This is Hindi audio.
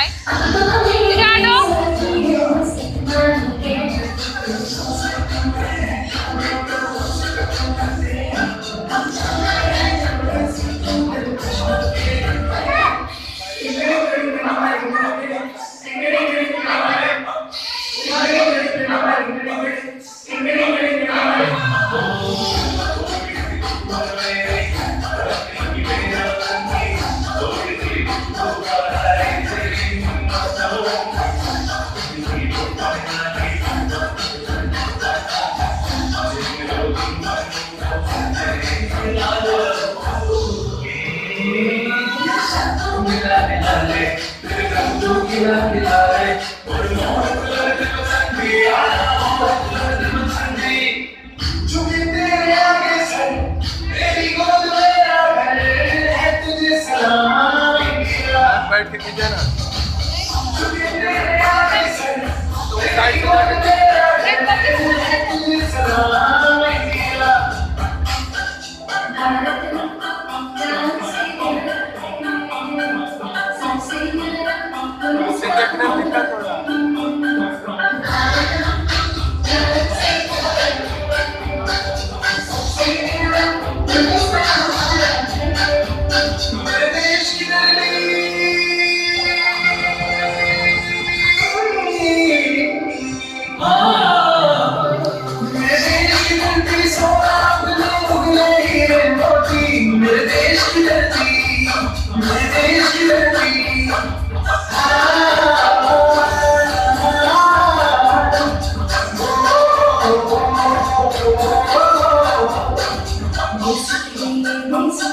night. मिला मिला ले तेरे रंग जो मिला मिला ले और मोहन लड़ दिल संगी आना मोहन लड़ दिल संगी चुके तेरे आगे सन तेरी गोद मेरा घर है तुझे सलाम मेरा बैठ के पीछे ना चुके तेरे आगे सन तेरी गोद मेरा घर